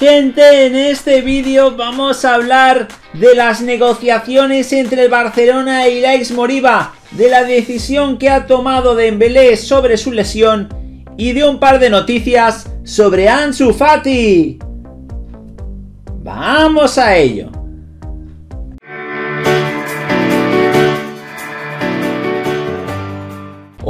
Gente, en este vídeo vamos a hablar de las negociaciones entre el Barcelona y la ex Moriba, de la decisión que ha tomado Dembélé sobre su lesión y de un par de noticias sobre Ansu Fati. ¡Vamos a ello!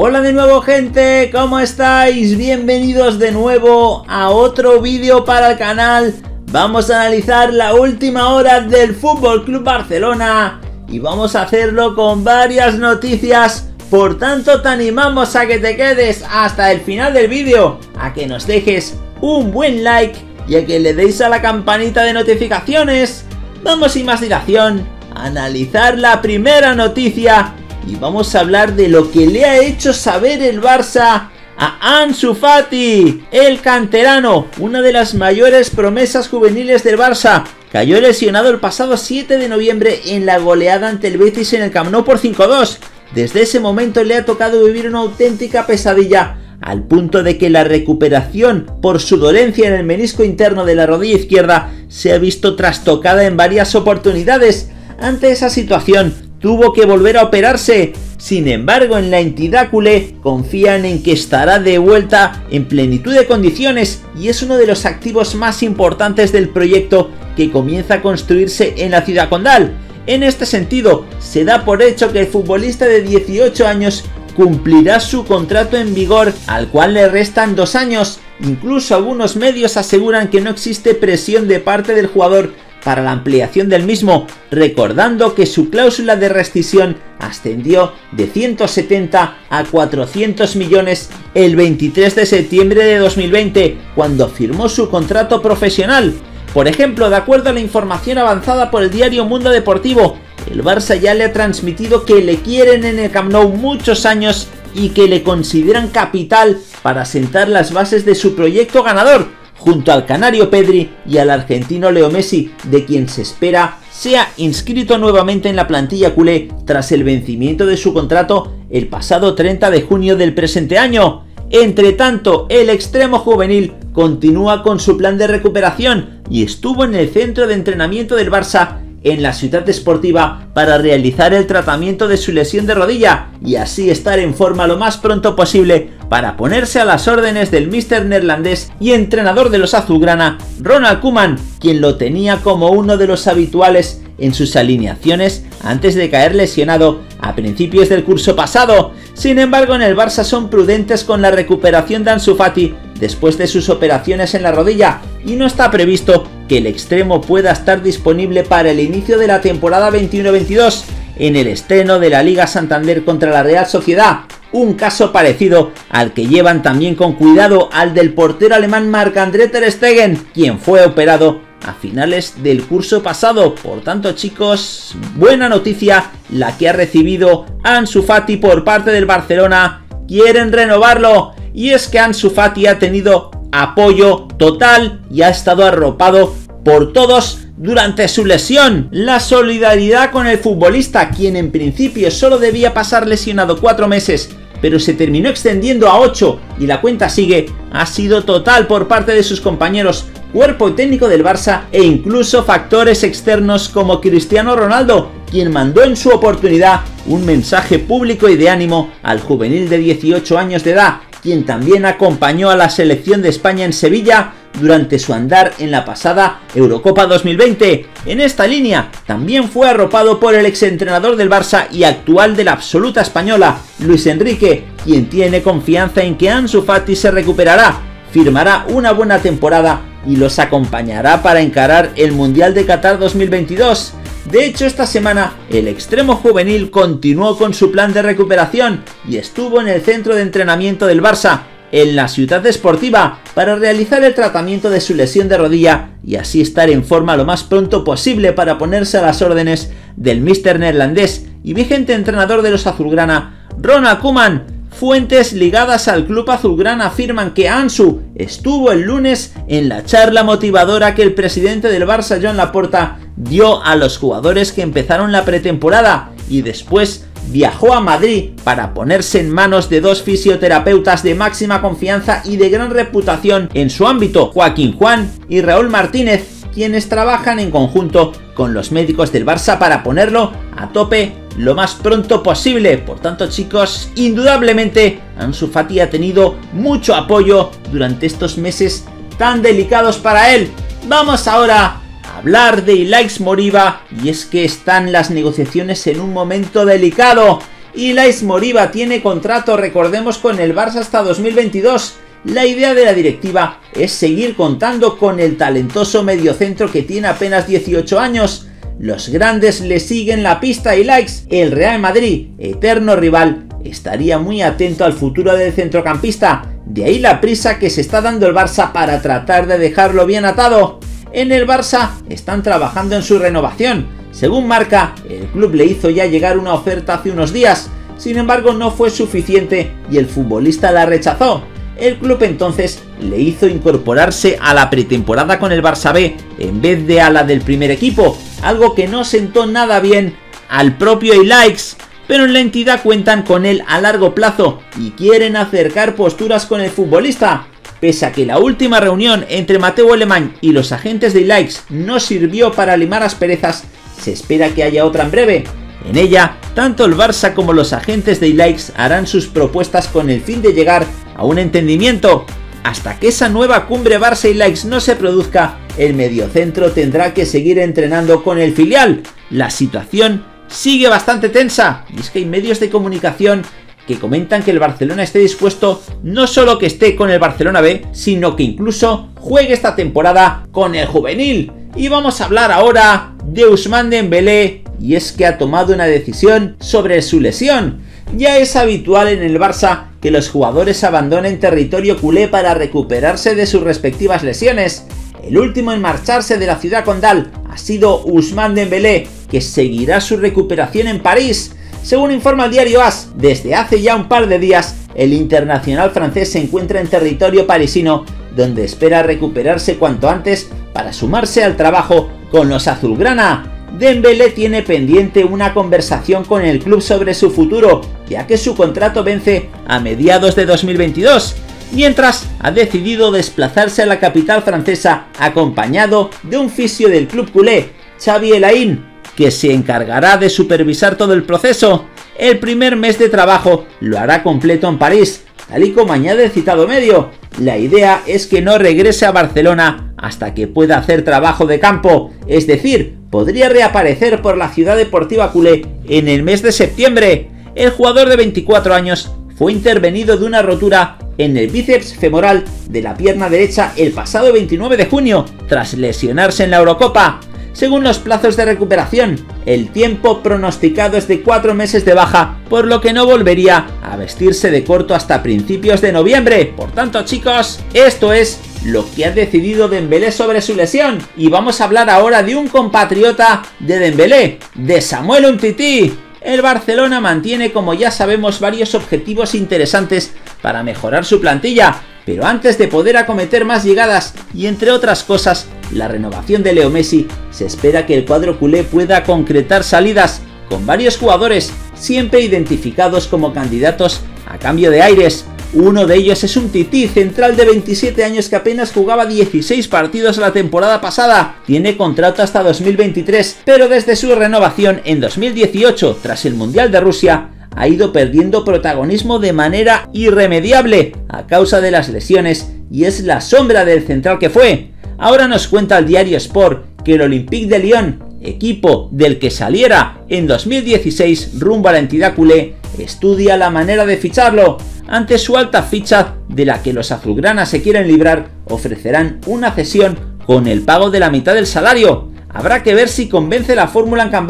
Hola de nuevo gente, ¿cómo estáis? Bienvenidos de nuevo a otro vídeo para el canal. Vamos a analizar la última hora del Fútbol Club Barcelona y vamos a hacerlo con varias noticias. Por tanto, te animamos a que te quedes hasta el final del vídeo, a que nos dejes un buen like y a que le deis a la campanita de notificaciones. Vamos sin más dilación a analizar la primera noticia y vamos a hablar de lo que le ha hecho saber el Barça a Ansu Fati, el canterano, una de las mayores promesas juveniles del Barça. Cayó lesionado el pasado 7 de noviembre en la goleada ante el Betis en el Camp Nou por 5-2. Desde ese momento le ha tocado vivir una auténtica pesadilla, al punto de que la recuperación por su dolencia en el menisco interno de la rodilla izquierda se ha visto trastocada en varias oportunidades. Ante esa situación, tuvo que volver a operarse. Sin embargo, en la entidad culé confían en que estará de vuelta en plenitud de condiciones y es uno de los activos más importantes del proyecto que comienza a construirse en la ciudad condal. En este sentido, se da por hecho que el futbolista de 18 años cumplirá su contrato en vigor, al cual le restan dos años. Incluso algunos medios aseguran que no existe presión de parte del jugador para la ampliación del mismo, recordando que su cláusula de rescisión ascendió de 170 a 400 millones el 23 de septiembre de 2020, cuando firmó su contrato profesional. Por ejemplo, de acuerdo a la información avanzada por el diario Mundo Deportivo, el Barça ya le ha transmitido que le quieren en el Camp Nou muchos años y que le consideran capital para sentar las bases de su proyecto ganador, junto al canario Pedri y al argentino Leo Messi, de quien se espera sea inscrito nuevamente en la plantilla culé tras el vencimiento de su contrato el pasado 30 de junio del presente año. Entre tanto, el extremo juvenil continúa con su plan de recuperación y estuvo en el centro de entrenamiento del Barça en la ciudad deportiva para realizar el tratamiento de su lesión de rodilla y así estar en forma lo más pronto posible para ponerse a las órdenes del mister neerlandés y entrenador de los azulgrana, Ronald Koeman, quien lo tenía como uno de los habituales en sus alineaciones antes de caer lesionado a principios del curso pasado. Sin embargo, en el Barça son prudentes con la recuperación de Ansu Fati después de sus operaciones en la rodilla y no está previsto que el extremo pueda estar disponible para el inicio de la temporada 21-22 en el estreno de la Liga Santander contra la Real Sociedad, un caso parecido al que llevan también con cuidado al del portero alemán Marc-André Ter Stegen, quien fue operado a finales del curso pasado. Por tanto, chicos, buena noticia la que ha recibido Ansu Fati por parte del Barcelona. Quieren renovarlo y es que Ansu Fati ha tenido apoyo total y ha estado arropado por todos durante su lesión. La solidaridad con el futbolista, quien en principio solo debía pasar lesionado cuatro meses, pero se terminó extendiendo a 8 y la cuenta sigue, ha sido total por parte de sus compañeros, cuerpo técnico del Barça e incluso factores externos como Cristiano Ronaldo, quien mandó en su oportunidad un mensaje público y de ánimo al juvenil de 18 años de edad, quien también acompañó a la selección de España en Sevilla durante su andar en la pasada Eurocopa 2020. En esta línea también fue arropado por el exentrenador del Barça y actual de la absoluta española, Luis Enrique, quien tiene confianza en que Ansu Fati se recuperará, firmará una buena temporada y los acompañará para encarar el Mundial de Qatar 2022. De hecho, esta semana el extremo juvenil continuó con su plan de recuperación y estuvo en el centro de entrenamiento del Barça, en la ciudad deportiva, para realizar el tratamiento de su lesión de rodilla y así estar en forma lo más pronto posible para ponerse a las órdenes del mister neerlandés y vigente entrenador de los azulgrana, Ronald Koeman, Fuentes ligadas al club azulgrana afirman que Ansu estuvo el lunes en la charla motivadora que el presidente del Barça, John Laporta, dio a los jugadores que empezaron la pretemporada y después viajó a Madrid para ponerse en manos de dos fisioterapeutas de máxima confianza y de gran reputación en su ámbito, Joaquín Juan y Raúl Martínez, quienes trabajan en conjunto con los médicos del Barça para ponerlo a tope lo más pronto posible. Por tanto, chicos, indudablemente Ansu Fati ha tenido mucho apoyo durante estos meses tan delicados para él. Vamos ahora hablar de Ilais Moriba y es que están las negociaciones en un momento delicado. Ilais Moriba tiene contrato, recordemos, con el Barça hasta 2022. La idea de la directiva es seguir contando con el talentoso mediocentro que tiene apenas 18 años los grandes le siguen la pista y likes. El Real Madrid, eterno rival, estaría muy atento al futuro del centrocampista. De ahí la prisa que se está dando el Barça para tratar de dejarlo bien atado. En el Barça están trabajando en su renovación. Según marca, el club le hizo ya llegar una oferta hace unos días. Sin embargo, no fue suficiente y el futbolista la rechazó. El club entonces le hizo incorporarse a la pretemporada con el Barça B en vez de a la del primer equipo, algo que no sentó nada bien al propio Ilaix, pero en la entidad cuentan con él a largo plazo y quieren acercar posturas con el futbolista. Pese a que la última reunión entre Mateo Alemán y los agentes de Ilaix no sirvió para limar asperezas, se espera que haya otra en breve. En ella, tanto el Barça como los agentes de Ilaix harán sus propuestas con el fin de llegar a un entendimiento. Hasta que esa nueva cumbre Barça y Likes no se produzca, el mediocentro tendrá que seguir entrenando con el filial. La situación sigue bastante tensa y es que hay medios de comunicación que comentan que el Barcelona esté dispuesto no solo que esté con el Barcelona B, sino que incluso juegue esta temporada con el juvenil. Y vamos a hablar ahora de Ousmane Dembélé y es que ha tomado una decisión sobre su lesión. Ya es habitual en el Barça que los jugadores abandonen territorio culé para recuperarse de sus respectivas lesiones. El último en marcharse de la ciudad condal ha sido Ousmane Dembélé, que seguirá su recuperación en París. Según informa el diario AS, desde hace ya un par de días, el internacional francés se encuentra en territorio parisino, donde espera recuperarse cuanto antes para sumarse al trabajo con los azulgrana. Dembélé tiene pendiente una conversación con el club sobre su futuro, ya que su contrato vence a mediados de 2022, mientras ha decidido desplazarse a la capital francesa acompañado de un fisio del club culé, Xavi Elaín, que se encargará de supervisar todo el proceso. El primer mes de trabajo lo hará completo en París, tal y como añade el citado medio. La idea es que no regrese a Barcelona hasta que pueda hacer trabajo de campo, es decir, podría reaparecer por la ciudad deportiva culé en el mes de septiembre. El jugador de 24 años fue intervenido de una rotura en el bíceps femoral de la pierna derecha el pasado 29 de junio, tras lesionarse en la Eurocopa. Según los plazos de recuperación, el tiempo pronosticado es de 4 meses de baja, por lo que no volvería a vestirse de corto hasta principios de noviembre. Por tanto, chicos, esto es lo que ha decidido Dembélé sobre su lesión. Y vamos a hablar ahora de un compatriota de Dembélé, de Samuel Umtiti. El Barcelona mantiene, como ya sabemos, varios objetivos interesantes para mejorar su plantilla, pero antes de poder acometer más llegadas y entre otras cosas, la renovación de Leo Messi, se espera que el cuadro culé pueda concretar salidas con varios jugadores siempre identificados como candidatos a cambio de aires. Uno de ellos es un tití central de 27 años que apenas jugaba 16 partidos la temporada pasada. Tiene contrato hasta 2023, pero desde su renovación en 2018, tras el Mundial de Rusia, ha ido perdiendo protagonismo de manera irremediable a causa de las lesiones y es la sombra del central que fue. Ahora nos cuenta el diario Sport que el Olympique de Lyon, equipo del que saliera en 2016 rumbo a la entidad culé, estudia la manera de ficharlo ante su alta ficha de la que los azulgranas se quieren librar, ofrecerán una cesión con el pago de la mitad del salario. Habrá que ver si convence la fórmula en Can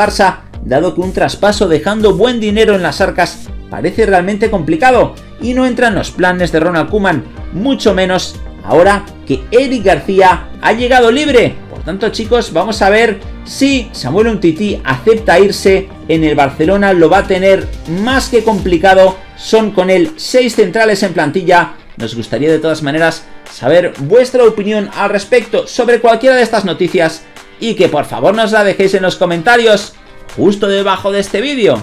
dado que un traspaso dejando buen dinero en las arcas parece realmente complicado y no entra en los planes de Ronald Koeman, mucho menos ahora que Eric García ha llegado libre. Por tanto, chicos, vamos a ver si Samuel Umtiti acepta irse en el Barcelona, lo va a tener más que complicado son con él 6 centrales en plantilla. Nos gustaría de todas maneras saber vuestra opinión al respecto sobre cualquiera de estas noticias y que por favor nos la dejéis en los comentarios justo debajo de este vídeo.